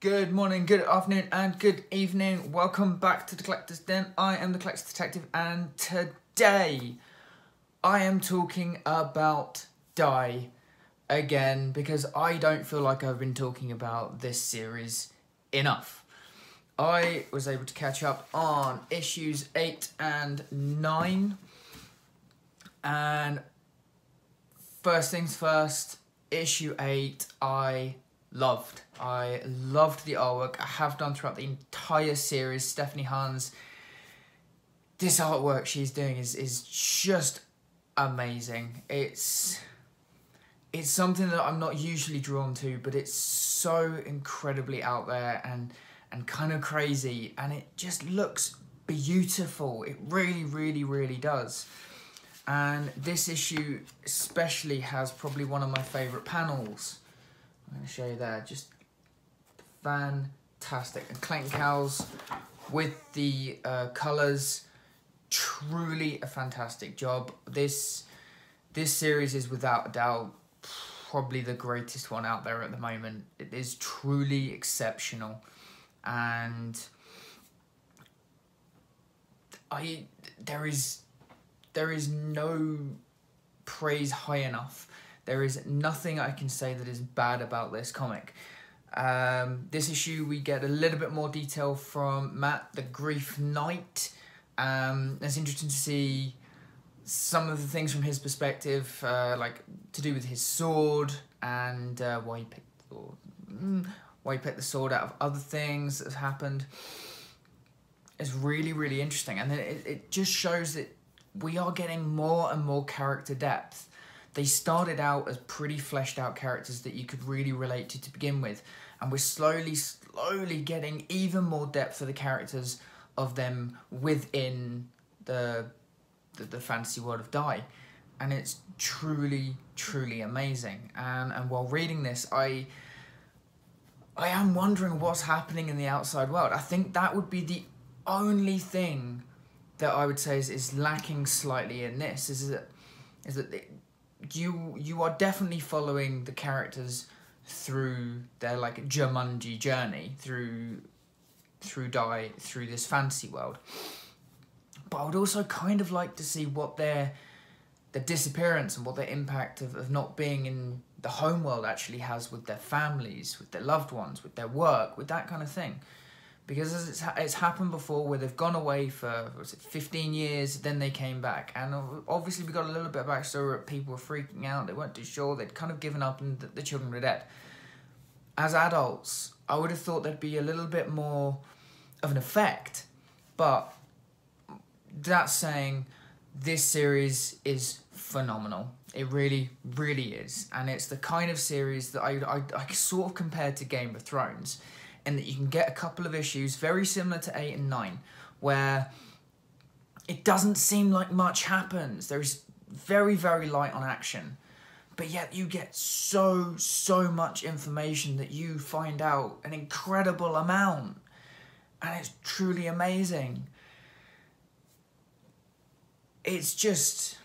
Good morning, good afternoon, and good evening. Welcome back to the Collector's Den. I am the Collector's Detective, and today I am talking about Die again because I don't feel like I've been talking about this series enough. I was able to catch up on issues 8 and 9. And first things first, issue 8 I loved. I loved the artwork. I have done throughout the entire series. Stephanie Hans, this artwork she's doing is is just amazing. It's it's something that I'm not usually drawn to, but it's so incredibly out there and and kind of crazy and it just looks beautiful. It really really really does. And this issue especially has probably one of my favorite panels. I'm going to show you there. Just fantastic. And Clayton Cowles with the uh, colours, truly a fantastic job. This this series is without a doubt probably the greatest one out there at the moment. It is truly exceptional, and I there is there is no praise high enough. There is nothing I can say that is bad about this comic. Um, this issue, we get a little bit more detail from Matt, the Grief Knight. Um, it's interesting to see some of the things from his perspective, uh, like to do with his sword and uh, why he picked the, mm, why he picked the sword out of other things that have happened. It's really, really interesting, and it, it just shows that we are getting more and more character depth. They started out as pretty fleshed out characters that you could really relate to to begin with, and we're slowly, slowly getting even more depth for the characters of them within the the, the fantasy world of Die, and it's truly, truly amazing. And and while reading this, I I am wondering what's happening in the outside world. I think that would be the only thing that I would say is, is lacking slightly in this is that is that you you are definitely following the characters through their like Jumanji journey through through die through this fantasy world. But I would also kind of like to see what their their disappearance and what their impact of, of not being in the home world actually has with their families, with their loved ones, with their work, with that kind of thing because it's, it's happened before where they've gone away for was it 15 years then they came back. And obviously we got a little bit of backstory people were freaking out. They weren't too sure. They'd kind of given up and the, the children were dead. As adults i would have thought there'd be a little bit more of an effect. But that's saying this series is phenomenal. It really really is. And it's the kind of series that i, I, I sort of compared to game of thrones and that you can get a couple of issues very similar to 8 and 9 where it doesn't seem like much happens. There's very, very light on action. But yet you get so, so much information that you find out an incredible amount. And it's truly amazing. It's just,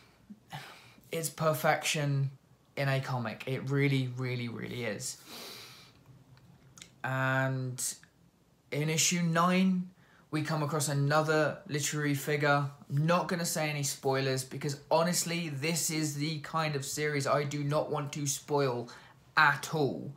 it's perfection in a comic. It really, really, really is. And in issue 9, we come across another literary figure. I'm not going to say any spoilers because honestly, this is the kind of series I do not want to spoil at all.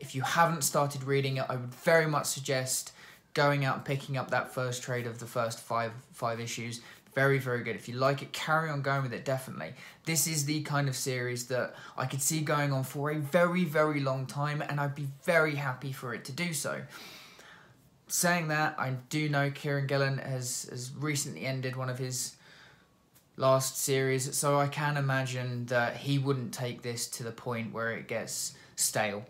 If you haven't started reading it, I would very much suggest going out and picking up that first trade of the first five five issues very, very good. If you like it, carry on going with it, definitely. This is the kind of series that I could see going on for a very, very long time, and I'd be very happy for it to do so. Saying that, I do know Kieron Gillen has, has recently ended one of his last series, so I can imagine that he wouldn't take this to the point where it gets stale.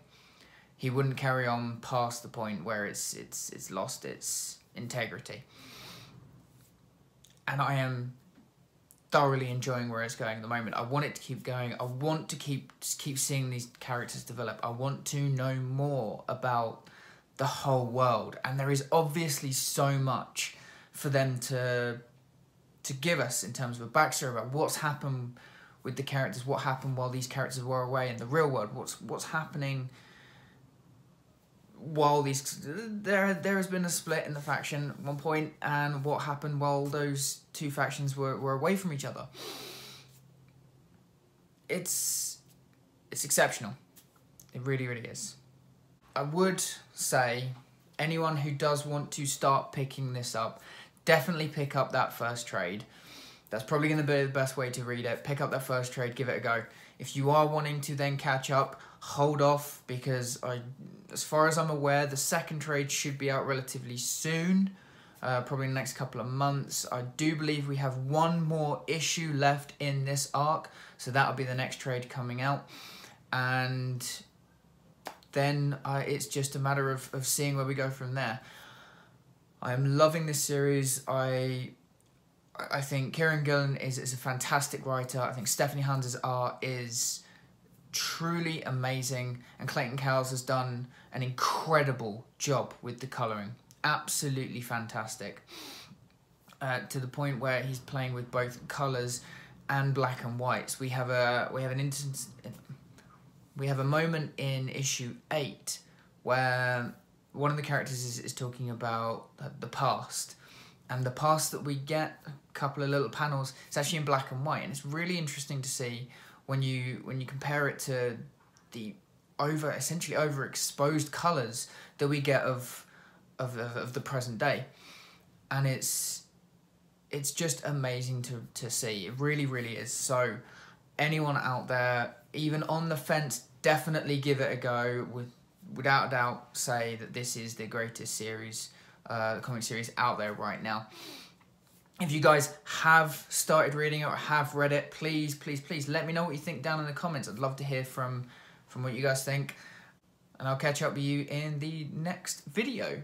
He wouldn't carry on past the point where it's it's it's lost its integrity and I am thoroughly enjoying where it's going at the moment. I want it to keep going. I want to keep keep seeing these characters develop. I want to know more about the whole world, and there is obviously so much for them to to give us in terms of a backstory about what's happened with the characters, what happened while these characters were away in the real world, what's what's happening while these there there has been a split in the faction at one point and what happened while those two factions were, were away from each other. It's it's exceptional. It really really is. I would say anyone who does want to start picking this up definitely pick up that first trade that's probably going to be the best way to read it pick up that first trade give it a go if you are wanting to then catch up hold off because I, as far as I'm aware, the second trade should be out relatively soon, uh, probably in the next couple of months. I do believe we have one more issue left in this arc, so that'll be the next trade coming out, and then uh, it's just a matter of, of seeing where we go from there. I'm loving this series. I I think Kieron Gillen is, is a fantastic writer. I think Stephanie Hans' art is truly amazing, and Clayton Cowles has done an incredible job with the colouring. Absolutely fantastic. Uh, to the point where he's playing with both colours and black and whites. We have a we have an instance we have a moment in issue eight where one of the characters is, is talking about the past and the past that we get a couple of little panels it's actually in black and white. And it's really interesting to see when you when you compare it to the over essentially overexposed colors that we get of of, of, of the present day. And it's it's just amazing to, to see. It really really is. So anyone out there even on the fence definitely give it a go with without a doubt say that this is the greatest series uh, comic series out there right now if you guys have started reading it or have read it, please, please, please let me know what you think down in the comments. I'd love to hear from, from what you guys think. And I'll catch up with you in the next video.